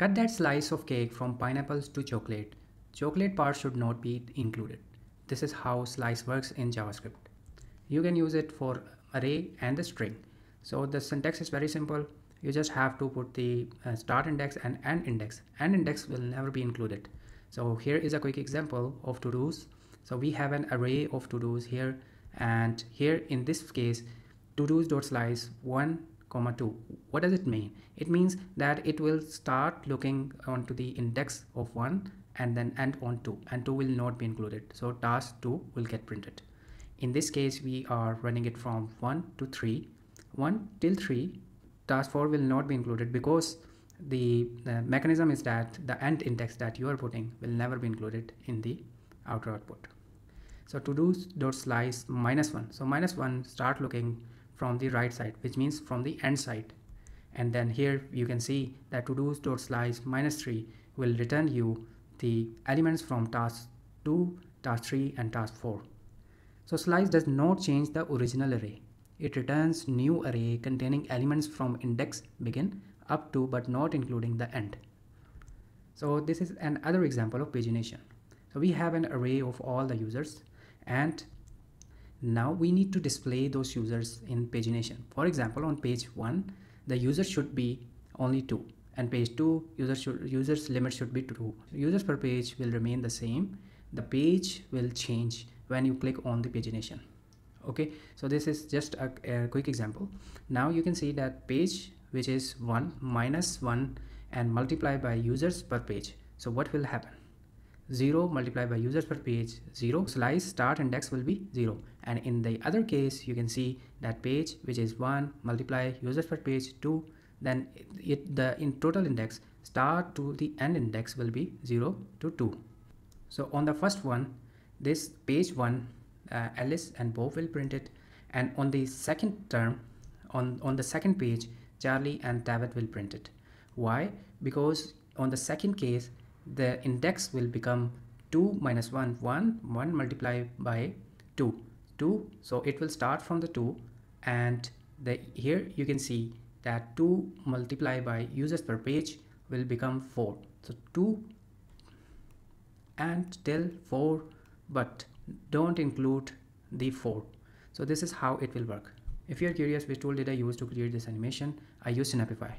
Cut that slice of cake from pineapples to chocolate. Chocolate part should not be included. This is how slice works in JavaScript. You can use it for array and the string. So the syntax is very simple. You just have to put the uh, start index and end index. End index will never be included. So here is a quick example of to-dos. So we have an array of to-dos here and here in this case to-dos dot slice 1 comma 2 what does it mean? It means that it will start looking onto the index of 1 and then end on 2 and 2 will not be included. So task 2 will get printed. In this case we are running it from 1 to 3 1 till 3 task 4 will not be included because the, the mechanism is that the end index that you are putting will never be included in the outer output. So to do dot slice minus 1 so minus 1 start looking from the right side which means from the end side and then here you can see that to do slice minus 3 will return you the elements from task 2 task 3 and task 4 so slice does not change the original array it returns new array containing elements from index begin up to but not including the end. So this is another example of pagination. So we have an array of all the users and now we need to display those users in pagination. For example, on page one, the user should be only two and page two, user should, users limit should be two. Users per page will remain the same. The page will change when you click on the pagination. Okay, so this is just a, a quick example. Now you can see that page which is 1 minus 1 and multiply by users per page. So what will happen? 0 multiplied by users per page 0 slice start index will be 0 and in the other case you can see that page which is 1 multiply users per page 2 then it, the in total index start to the end index will be 0 to 2 so on the first one this page 1 uh, Alice and Bob will print it. And on the second term on on the second page Charlie and David will print it. Why? Because on the second case, the index will become 2 minus 1, 1, 1 multiplied by 2, 2. So it will start from the 2 and the here you can see that 2 multiplied by users per page will become 4. So 2 and till 4 but don't include the 4. So this is how it will work. If you are curious which tool did I use to create this animation, I used Snappify.